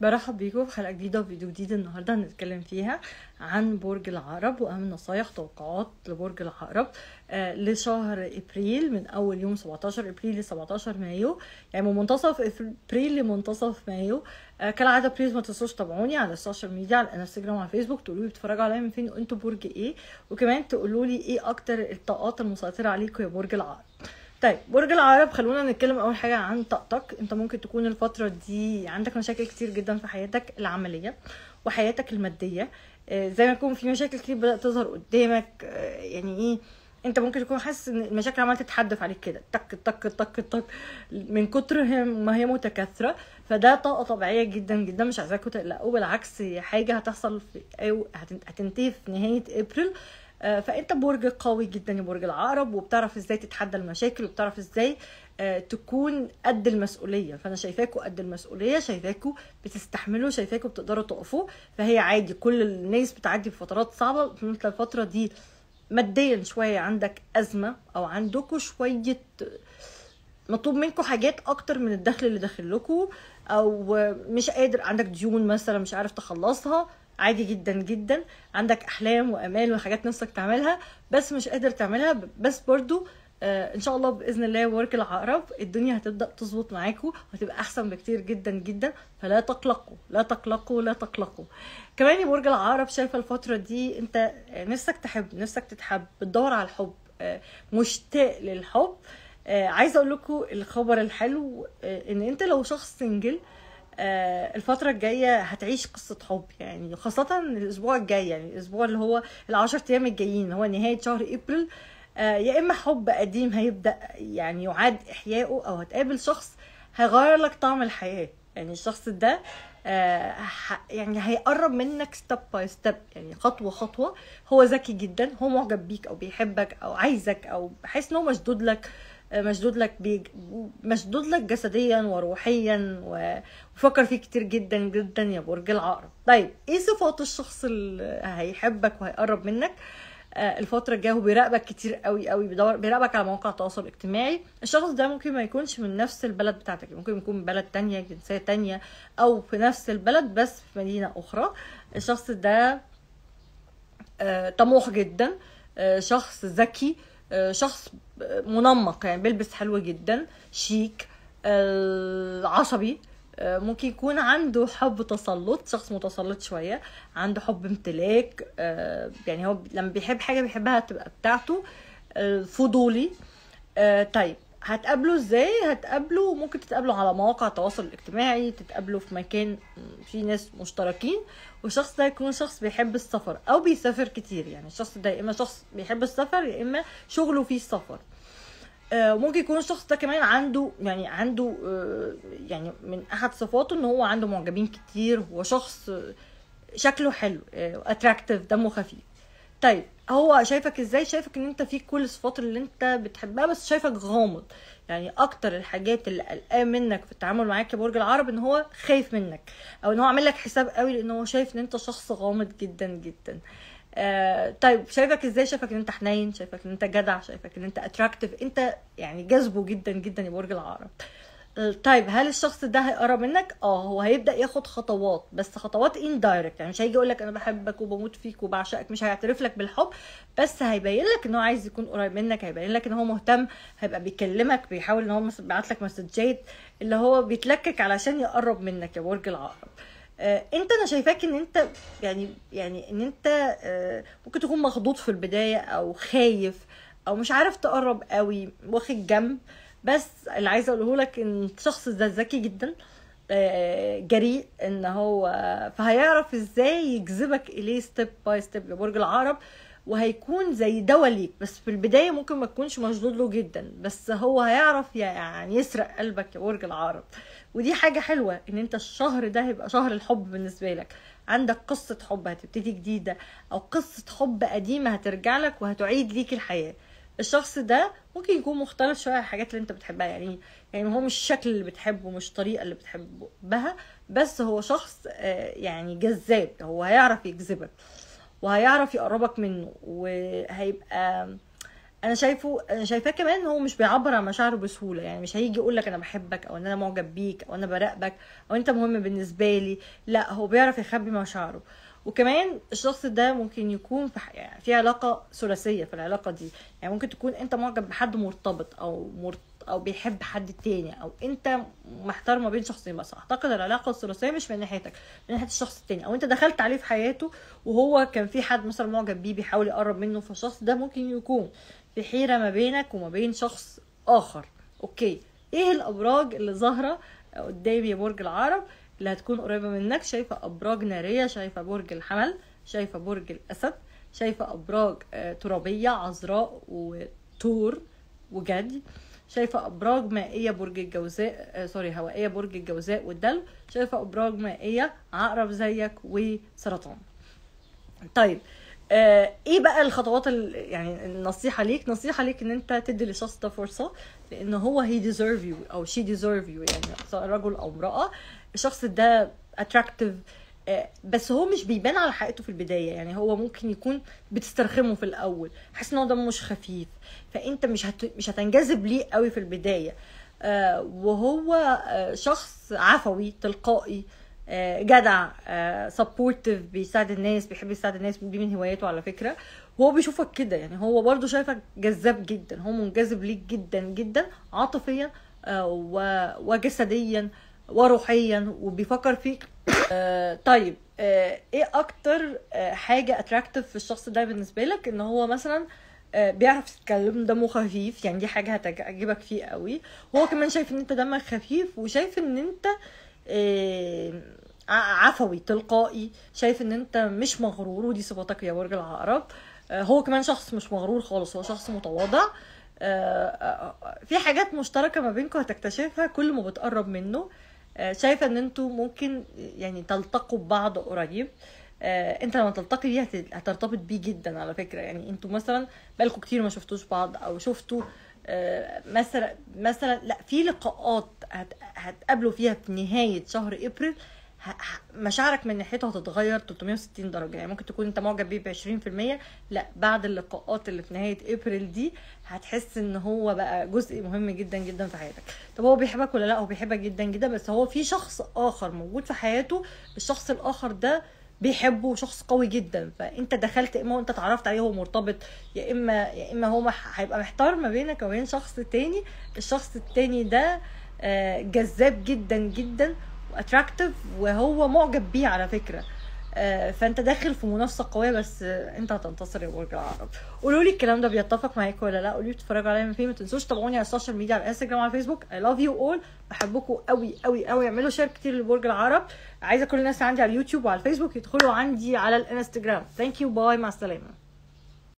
برحب بيكم في حلقة جديدة وفيديو جديد النهاردة هنتكلم فيها عن برج العقرب وأهم نصايح توقعات لبرج العقرب آه لشهر إبريل من أول يوم 17 إبريل ل 17 مايو. يعني من منتصف إبريل لمنتصف مايو. آه كالعادة please ما تنسوش تابعوني على ال social media على الإنستجرام وعلى الفيسبوك. تقولوا لي بتتفرجوا عليا من فين وأنتوا برج إيه. وكمان تقولوا لي إيه أكتر الطاقات المسيطرة عليكم يا برج العقرب. طيب برج العقرب خلونا نتكلم أول حاجة عن طاقتك. أنت ممكن تكون الفترة دي عندك مشاكل كتير جدا في حياتك العملية وحياتك المادية. آه، زي ما يكون في مشاكل كتير بدأت تظهر قدامك. آه، يعني إيه؟ أنت ممكن تكون حاسس إن المشاكل عمالة تتحدف عليك كده تك تك تك تك من كتر ما هي متكاثرة. فده طاقة طبيعية جدا جدا مش عايزاكم تقلقوا بالعكس حاجة هتحصل في أو هتنتهي في نهاية ابريل فأنت برج قوي جدا يا برج العقرب وبتعرف إزاي تتحدى المشاكل وبتعرف إزاي آه، تكون قد المسؤولية. فأنا شايفاكوا قد المسؤولية شايفاكوا بتستحملوا شايفاكوا بتقدروا تقفوا فهي عادي كل الناس بتعدي بفترات صعبة انت الفترة دي ماديا شوية عندك أزمة أو عندكوا شوية مطلوب منكم حاجات أكتر من الدخل اللي داخل لكم أو مش قادر عندك ديون مثلا مش عارف تخلصها. عادي جدا جدا. عندك أحلام وأمال وحاجات نفسك تعملها بس مش قادر تعملها بس برضو آه إن شاء الله بإذن الله ورك العقرب الدنيا هتبدأ تظبط معاكم وهتبقى أحسن بكتير جدا جدا. فلا تقلقوا لا تقلقوا لا تقلقوا. كمان برج العقرب شايفة الفترة دي أنت نفسك تحب نفسك تتحب بتدور على الحب آه مشتاق للحب. آه عايزة أقول لكم الخبر الحلو آه إن أنت لو شخص سنجل آه آه، الفترة الجاية هتعيش قصة حب يعني خاصة الأسبوع الجاي يعني الأسبوع اللي هو العشر أيام الجايين هو نهاية شهر إبريل. آه، يا إما حب قديم هيبدأ يعني يعاد إحيائه أو هتقابل شخص هيغير لك طعم الحياة. يعني الشخص ده آه يعني هيقرب منك step by step يعني خطوة خطوة. هو ذكي جدا هو معجب بيك أو بيحبك أو عايزك أو حاسس إن هو مشدود لك. مشدود لك big مشدود لك جسديا وروحيا وفكر فيه كتير جدا جدا يا برج العقرب. طيب إيه صفات الشخص اللي هيحبك وهيقرب منك؟ آه، الفترة الجاية هو بيراقبك كتير قوي قوي بيدور بيراقبك على مواقع التواصل الاجتماعي. الشخص ده ممكن ما يكونش من نفس البلد بتاعتك ممكن يكون من بلد تانية جنسية تانية أو في نفس البلد بس في مدينة أخرى. الشخص ده آه، طموح جدا آه، شخص ذكي شخص منمق يعني بيلبس حلو جدا شيك عصبي ممكن يكون عنده حب تسلط شخص متسلط شوية عنده حب امتلاك يعني هو لما بيحب حاجة بيحبها تبقى بتاعته فضولي. طيب هتقابلوا إزاي؟ هتقابلوا ممكن تتقابلوا على مواقع التواصل الاجتماعي تتقابلوا في مكان فيه ناس مشتركين والشخص ده يكون شخص بيحب السفر أو بيسافر كتير. يعني الشخص ده يا إما شخص بيحب السفر يا إما شغله فيه السفر. آه، ممكن يكون الشخص ده كمان عنده يعني عنده آه، يعني من أحد صفاته إن هو عنده معجبين كتير هو شخص شكله حلو اتراكتيف آه، دمه خفيف. طيب هو شايفك إزاي؟ شايفك ان انت فيك كل الصفات اللي انت بتحبها بس شايفك غامض. يعني أكتر الحاجات اللي قلقان منك في التعامل معاك يا برج العقرب ان هو خايف منك أو ان هو عامل لك حساب قوي لأن هو شايف ان انت شخص غامض جدا جدا. آه طيب شايفك إزاي؟ شايفك ان انت حنين شايفك ان انت جدع شايفك ان انت attractive انت يعني جذبه جدا جدا يا برج العقرب طيب هل الشخص ده هيقرب منك؟ آه هو هيبدأ ياخد خطوات بس خطوات indirect يعني مش هيجي يقول لك أنا بحبك وبموت فيك وبعشقك مش هيعترف لك بالحب بس هيبين لك إن هو عايز يكون قريب منك هيبين لك إن هو مهتم هيبقى بيكلمك بيحاول إن هو بيبعت لك مسجات اللي هو بيتلكك علشان يقرب منك يا برج العقرب. آه أنت أنا شايفاك إن أنت يعني يعني إن أنت آه ممكن تكون مخضوض في البداية أو خايف أو مش عارف تقرب قوي واخد جنب بس اللي عايزة أقوله لك إن الشخص ده ذكي جدا آه، جريء إن هو فهيعرف إزاي يجذبك إليه step by step لبرج العقرب وهيكون زي دواء ليك. بس في البداية ممكن ما تكونش مشدود له جدا بس هو هيعرف يعني يسرق قلبك يا برج العقرب ودي حاجة حلوة إن أنت الشهر ده هيبقى شهر الحب بالنسبة لك. عندك قصة حب هتبتدي جديدة أو قصة حب قديمة هترجع لك وهتعيد ليك الحياة. الشخص ده ممكن يكون مختلف شوية عن الحاجات اللي انت بتحبها. يعني يعني هو مش الشكل اللي بتحبه مش الطريقة اللي بتحبها بس هو شخص آه، يعني جذاب. هو هيعرف يجذبك وهيعرف يقربك منه وهيبقى أنا شايفه أنا شايفاه كمان هو مش بيعبر عن مشاعره بسهولة. يعني مش هيجي يقول لك أنا بحبك أو إن أنا معجب بيك أو أنا براقبك أو أنت مهم بالنسبة لي. لا هو بيعرف يخبي مشاعره. وكمان الشخص ده ممكن يكون في يعني في علاقة ثلاثية في العلاقة دي. يعني ممكن تكون أنت معجب بحد مرتبط أو مرت أو بيحب حد تاني أو أنت محتار ما بين شخصين بس. أعتقد العلاقة الثلاثية مش من ناحيتك من ناحية الشخص التاني. أو أنت دخلت عليه في حياته وهو كان في حد مثلا معجب بيه بيحاول يقرب منه فالشخص ده ممكن يكون في حيرة ما بينك وما بين شخص آخر. okay. إيه الأبراج اللي ظاهرة قدامي يا برج العقرب؟ اللي هتكون قريبة منك. شايفة أبراج نارية شايفة برج الحمل شايفة برج الأسد شايفة أبراج آه، ترابية عذراء وتور وجدي. شايفة أبراج مائية برج الجوزاء آه sorry هوائية برج الجوزاء والدلو. شايفة أبراج مائية عقرب زيك وسرطان. طيب إيه بقى الخطوات ال- يعني النصيحة ليك؟ نصيحة ليك إن أنت تدي للشخص ده فرصة لأن هو he deserve you أو she deserve you يعني سواء رجل أو امرأة الشخص ده attractive بس هو مش بيبان على حقيقته في البداية يعني هو ممكن يكون بتسترخمه في الأول حاسس إن هو دمه مش خفيف فأنت مش هت... مش هتنجذب ليه قوي في البداية آه وهو آه شخص عفوي تلقائي آه، جدع سبورتيف بيساعد الناس بيحب يساعد الناس دي من هواياته على فكرة. وهو بيشوفك كده يعني هو برضو شايفك جذاب جدا هو منجذب ليك جدا جدا عاطفيا آه، وجسديا وروحيا وبيفكر فيك. آه، طيب آه، إيه أكتر آه، حاجة اتراكتيف في الشخص ده بالنسبة لك؟ إن هو مثلا آه، بيعرف يتكلم دمه خفيف يعني دي حاجة هتعجبك فيه قوي. وهو كمان شايف إن أنت دمك خفيف وشايف إن أنت آه، عفوي تلقائي شايف إن أنت مش مغرور ودي صفاتك يا برج العقرب. آه، هو كمان شخص مش مغرور خالص هو شخص متواضع. آه، آه، آه، في حاجات مشتركة ما بينكم هتكتشفها كل ما بتقرب منه. آه، شايفة إن أنتوا ممكن يعني تلتقوا ببعض قريب. آه، أنت لما تلتقي بيه هت- هترتبط بيه جدا على فكرة. يعني أنتوا مثلا بقالكم كتير ما شفتوش بعض أو شفتوا آه، مثلا مثلا لا في لقاءات هت- هتقابلوا فيها في نهاية شهر إبريل مشاعرك من ناحيته هتتغير 360 درجة. يعني ممكن تكون انت معجب بيه ب 20% لا بعد اللقاءات اللي في نهاية إبريل دي هتحس إن هو بقى جزء مهم جدا جدا في حياتك. طب هو بيحبك ولا لا؟ هو بيحبك جدا جدا بس هو في شخص آخر موجود في حياته. الشخص الآخر ده بيحبه شخص قوي جدا. فأنت دخلت إما انت اتعرفت عليه هو مرتبط يا إما يا إما هو هيبقى محتار ما بينك وبين شخص تاني. الشخص التاني ده آه، جذاب جدا جدا و attractive وهو معجب بيه على فكرة. فانت داخل في منافسة قوية بس آه، انت هتنتصر يا برج العقرب قولوا لي الكلام ده بيتفق معاكم ولا لا؟ قولوا لي بتتفرجوا عليا من فين؟ ما تنسوش تابعوني على ال social media على الانستجرام على الفيسبوك. I love you all بحبكم قوي قوي قوي. اعملوا share كتير لبرج العقرب. عايزة كل الناس عندي على اليوتيوب وعلى الفيسبوك يدخلوا عندي على الانستجرام. thank you bye مع السلامة.